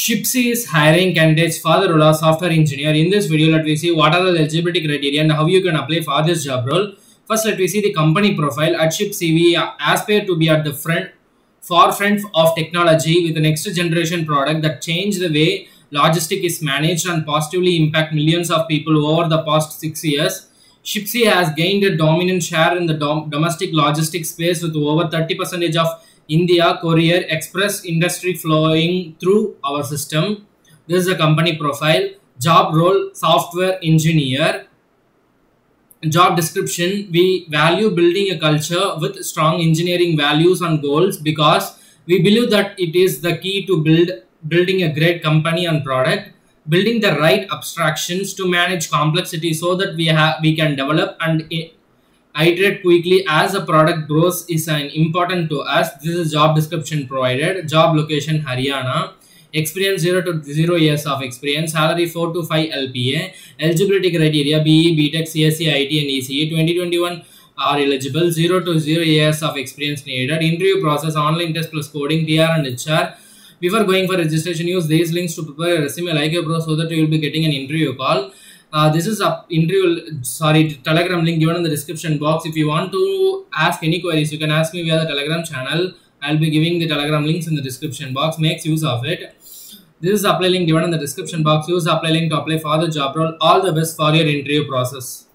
Shipsy is hiring candidates for the role of software engineer. In this video, let me see what are the eligibility criteria and how you can apply for this job role. First, let me see the company profile. At Shipsy, we aspire to be at the front forefront of technology with the next generation product that change the way logistic is managed and positively impact millions of people over the past six years. Shipsy has gained a dominant share in the dom- domestic logistics space with over 30% of India Courier Express industry flowing through our system. This is a company profile. Job role software engineer. Job description We value building a culture with strong engineering values and goals because we believe that it is the key to build building a great company and product building the right abstractions to manage complexity so that we have we can develop and iterate quickly as a product grows is an important to us. This is job description provided. Job location haryana. Experience 0 to 0 years of experience. Salary 4 to 5 lpa eligibility criteria be btech CSE, it and ece 2021 are eligible. 0 to 0 years of experience needed. Interview process online test plus coding tr and hr before going for registration use these links to prepare a resume. Like your bro so that you will be getting an interview call uh, this is a interview sorry telegram link given in the description box. If you want to ask any queries you can ask me via the telegram channel. I'll be giving the telegram links in the description box. Makes use of it. This is apply link given in the description box. Use apply link to apply for the job role. All the best for your interview process